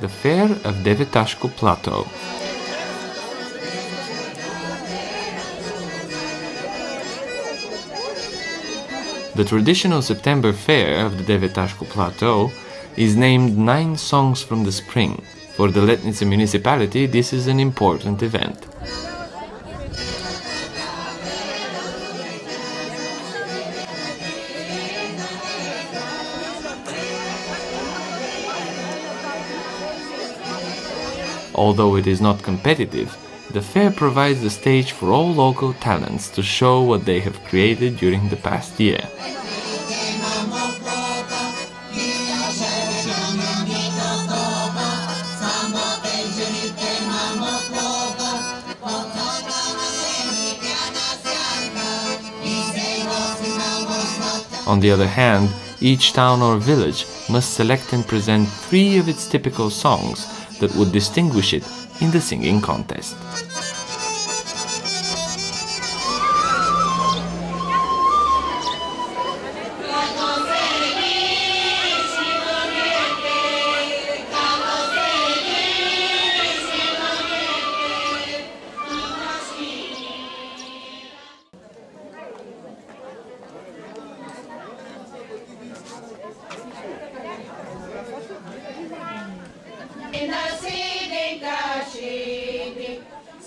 the fair of Devetashko Plateau. The traditional September fair of the Devetashko Plateau is named Nine Songs from the Spring. For the Letnitsa municipality, this is an important event. Although it is not competitive, the fair provides the stage for all local talents to show what they have created during the past year. On the other hand, each town or village must select and present three of its typical songs that would distinguish it in the singing contest.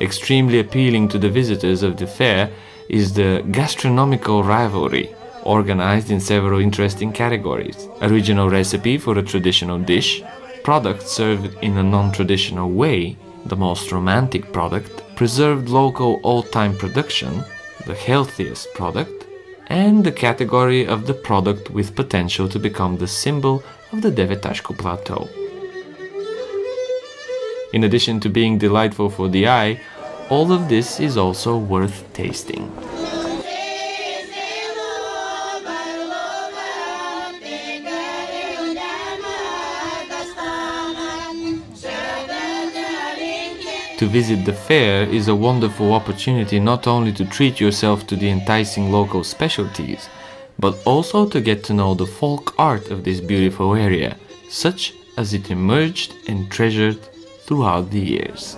Extremely appealing to the visitors of the fair is the gastronomical rivalry, organized in several interesting categories. Original recipe for a traditional dish, product served in a non-traditional way, the most romantic product, preserved local old-time production, the healthiest product, and the category of the product with potential to become the symbol of the Devetashko Plateau. In addition to being delightful for the eye, all of this is also worth tasting. To visit the fair is a wonderful opportunity not only to treat yourself to the enticing local specialties, but also to get to know the folk art of this beautiful area, such as it emerged and treasured throughout the years.